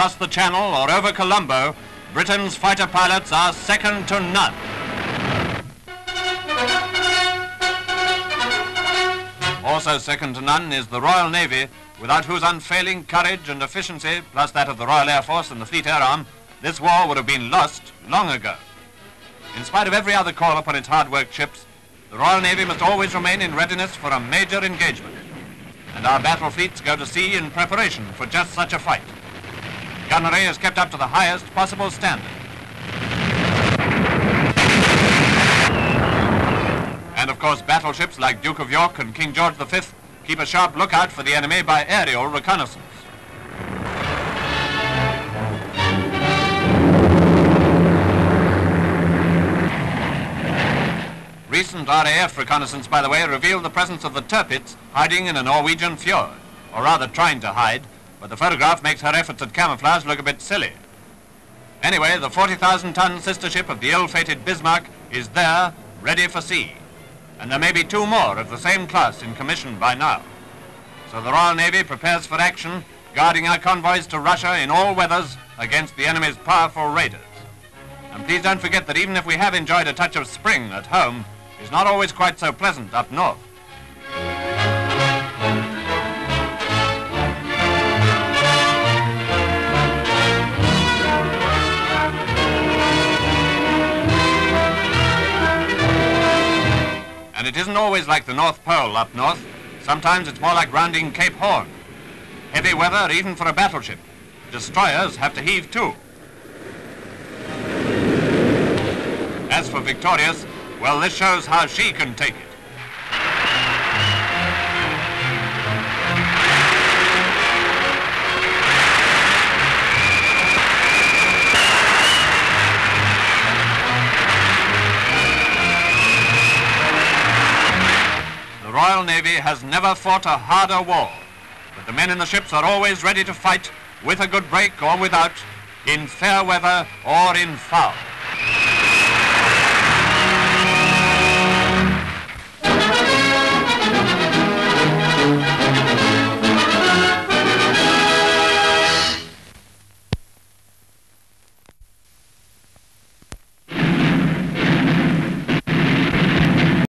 across the Channel or over Colombo, Britain's fighter pilots are second to none. Also second to none is the Royal Navy, without whose unfailing courage and efficiency, plus that of the Royal Air Force and the Fleet Air Arm, this war would have been lost long ago. In spite of every other call upon its hard-worked ships, the Royal Navy must always remain in readiness for a major engagement. And our battle fleets go to sea in preparation for just such a fight. Gunnery is kept up to the highest possible standard. And of course, battleships like Duke of York and King George V keep a sharp lookout for the enemy by aerial reconnaissance. Recent RAF reconnaissance, by the way, revealed the presence of the Tirpitz hiding in a Norwegian fjord, or rather trying to hide, but the photograph makes her efforts at camouflage look a bit silly. Anyway, the 40,000-ton sister ship of the ill-fated Bismarck is there, ready for sea. And there may be two more of the same class in commission by now. So the Royal Navy prepares for action, guarding our convoys to Russia in all weathers against the enemy's powerful raiders. And please don't forget that even if we have enjoyed a touch of spring at home, it's not always quite so pleasant up north. Isn't always like the North Pole up north. Sometimes it's more like rounding Cape Horn. Heavy weather even for a battleship. Destroyers have to heave to. As for Victorious, well, this shows how she can take it. The Royal Navy has never fought a harder war, but the men in the ships are always ready to fight, with a good break or without, in fair weather or in foul.